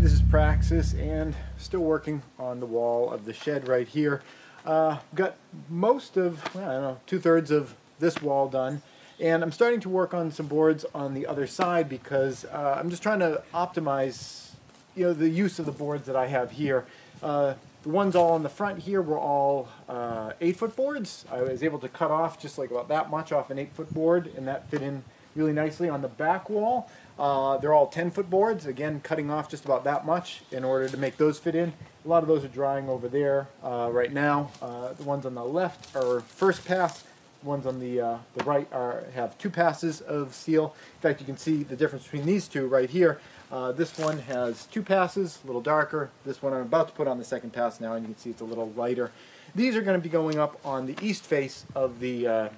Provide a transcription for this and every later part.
this is Praxis and still working on the wall of the shed right here. Uh, got most of, well, I don't know, two-thirds of this wall done. And I'm starting to work on some boards on the other side because uh, I'm just trying to optimize, you know, the use of the boards that I have here. Uh, the ones all in the front here were all uh, eight-foot boards. I was able to cut off just like about that much off an eight-foot board, and that fit in really nicely on the back wall. Uh, they're all 10 foot boards, again cutting off just about that much in order to make those fit in. A lot of those are drying over there uh, right now. Uh, the ones on the left are first pass, the ones on the, uh, the right are have two passes of seal. In fact, you can see the difference between these two right here. Uh, this one has two passes, a little darker. This one I'm about to put on the second pass now, and you can see it's a little lighter. These are going to be going up on the east face of the,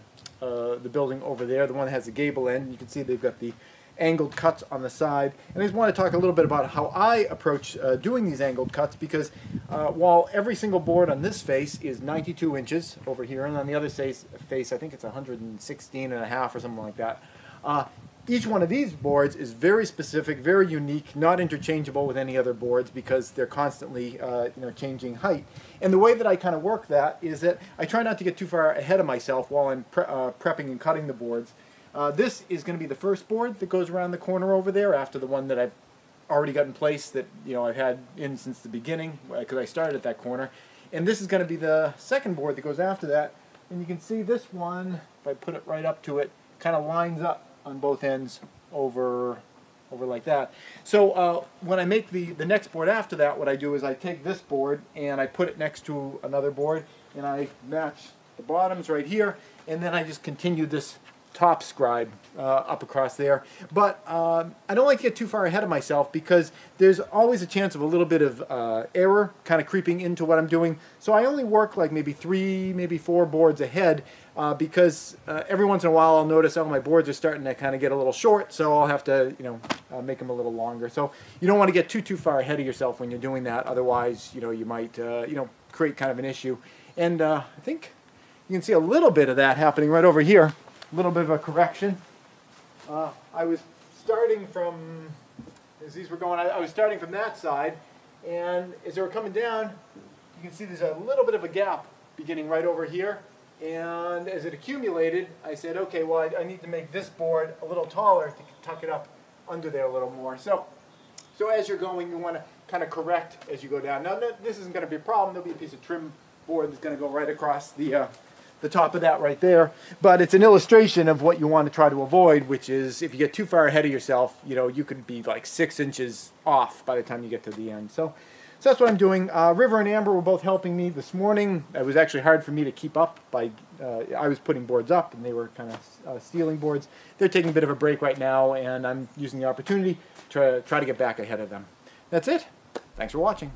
uh, the building over there, the one that has the gable end. You can see they've got the angled cuts on the side. And I just want to talk a little bit about how I approach uh, doing these angled cuts because uh, while every single board on this face is 92 inches over here and on the other face, face I think it's 116 and a half or something like that. Uh, each one of these boards is very specific, very unique, not interchangeable with any other boards because they're constantly uh, you know, changing height. And the way that I kind of work that is that I try not to get too far ahead of myself while I'm pre uh, prepping and cutting the boards. Uh, this is going to be the first board that goes around the corner over there after the one that I've already got in place that you know I've had in since the beginning because I started at that corner. And this is going to be the second board that goes after that. And you can see this one, if I put it right up to it, kind of lines up on both ends over over like that. So uh, when I make the, the next board after that, what I do is I take this board and I put it next to another board and I match the bottoms right here and then I just continue this top scribe uh, up across there. But uh, I don't like to get too far ahead of myself because there's always a chance of a little bit of uh, error kind of creeping into what I'm doing. So I only work like maybe three, maybe four boards ahead uh, because uh, every once in a while I'll notice, oh, my boards are starting to kind of get a little short, so I'll have to, you know, uh, make them a little longer. So you don't want to get too, too far ahead of yourself when you're doing that. Otherwise, you know, you might, you know, create kind of an issue. And I think you can see a little bit of that happening right over here little bit of a correction. Uh, I was starting from, as these were going, I, I, was starting from that side, and as they were coming down, you can see there's a little bit of a gap beginning right over here. And as it accumulated, I said, okay, well, I, I need to make this board a little taller to tuck it up under there a little more. So, so as you're going, you want to kind of correct as you go down. Now, this isn't going to be a problem. There'll be a piece of trim board that's going to go right across the uh, the top of that right there. But it's an illustration of what you want to try to avoid, which is if you get too far ahead of yourself, you know, you could be like six inches off by the time you get to the end. So, so that's what I'm doing. Uh, River and Amber were both helping me this morning. It was actually hard for me to keep up by, uh, I was putting boards up and they were kind of uh, stealing boards. They're taking a bit of a break right now and I'm using the opportunity to try to get back ahead of them. That's it. Thanks for watching.